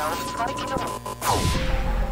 直す機能。